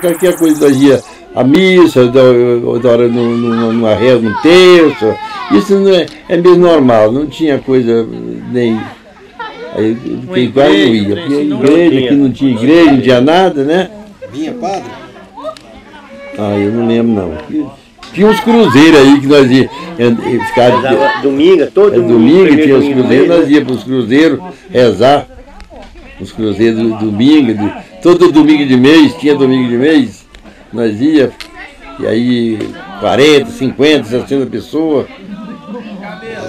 qualquer coisa nós ia a missa, outra hora numa reza, num terço. Isso não é, é mesmo normal, não tinha coisa nem. Aí quem quase não ia. Porque a igreja, que não tinha igreja, não tinha nada, né? Vinha padre? Ah, eu não lembro não. Tinha uns cruzeiros aí que nós íamos ficar. Domingo, todo é, domingo tinha os cruzeiros, nós íamos para os cruzeiros rezar. Os cruzeiros do domingo, do, todo domingo de mês, tinha domingo de mês, nós ia, e aí 40, 50, 60 pessoas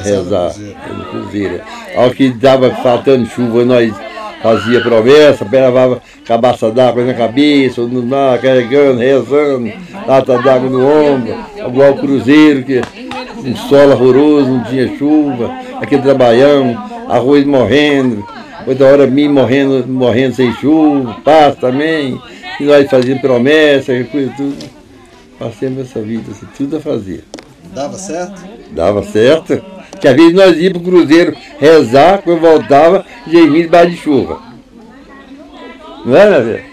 rezar no cruzeiro. Ao que dava faltando chuva, nós fazia promessa, levava cabaça d'água na cabeça, no mar, carregando, rezando, lata d'água no ombro, igual o cruzeiro, que um sol horroroso, não tinha chuva, aquele trabalhão, arroz morrendo, outra hora mim morrendo, morrendo sem chuva, paz também, e nós fazíamos promessa, coisa tudo. Passemos essa vida, assim, tudo a fazer. Dava certo? Dava certo. Que às vezes nós íamos para o cruzeiro rezar, quando voltava, gemia debaixo de chuva. Não é, minha filha?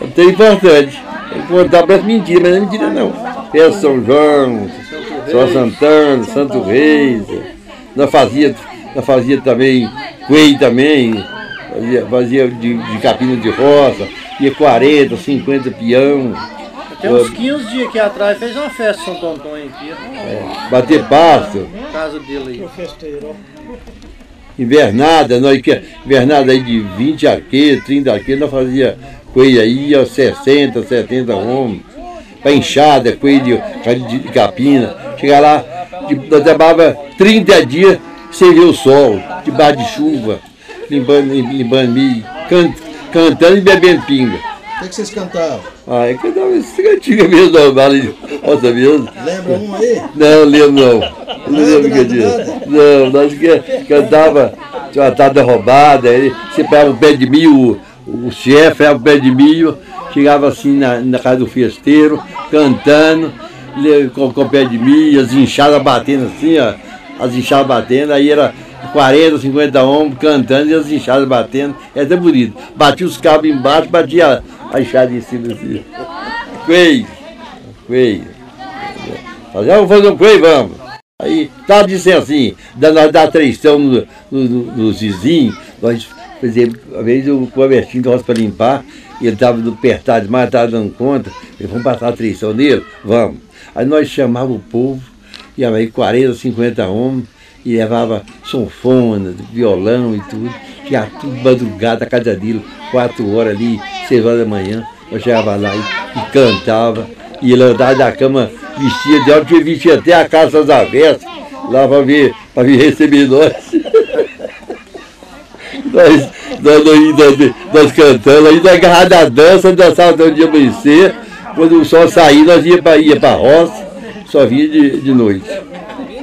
Então é importante. Tem que contar para mentira, mas não é mentira não. É São João, São Santana, Santo Reis. Nós fazia, nós fazia também coelho também, fazia, fazia de, de capina de roça, ia 40, 50 peão. Tem uns 15 dias aqui atrás fez uma festa São Antônio aqui. É, bater pasto. Casa dele aí. Invernada, nós, invernada aí de 20 arqueiros, 30 arqueiros, nós fazia coelho aí, ó, 60, 70 homens. Para enxada, coelho de, de capina. Chegar lá, de, nós trabalhava 30 dias sem ver o sol, debaixo de chuva, limpando, limpando milho, can, cantando e bebendo pinga. O que, que, vocês cantavam? Ah, eu cantava esse cantiga mesmo, normal, nossa mesmo. Lembra um aí? Não, lembro não. Não lembro que dia. Não, nós cantava, tinha uma tarde roubada, aí você pegava o pé de milho, o, o chefe pegava o pé de milho, chegava assim na, na casa do festeiro, cantando, com, com o pé de milho, as inchadas batendo assim, ó, as inchadas batendo, aí era 40, 50 homens cantando e as inchadas batendo, é até bonito. Batia os cabos embaixo, batia a enxada em cima assim. Coelho. Fazia, vamos fazer um coelho, vamos. Aí, tá dizendo assim, nós dá traição no, no, no, nos vizinhos, nós, por exemplo, uma vez o convertinho do para limpar, e ele estava apertado demais, estava dando conta, e vamos passar a traição nele? Vamos. Aí nós chamávamos o povo, e aí 40, 50 homens, e levava sonfona, violão e tudo, tinha tudo madrugada, a cada dia, quatro horas ali, seis horas da manhã, eu chegava lá e, e cantava, e ele andava da cama, vestia de que vestia até a casa das avessas, lá para vir, para vir receber nós. nós, nós, nós, nós cantando, aí nós agarrados a dança, dançava até o dia amanhecer, quando o sol saía, nós ia para ia a roça, só vinha de, de noite.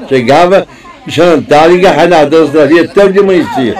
Chegava, jantava, engarrado na dança da vida até o dia amanhecer.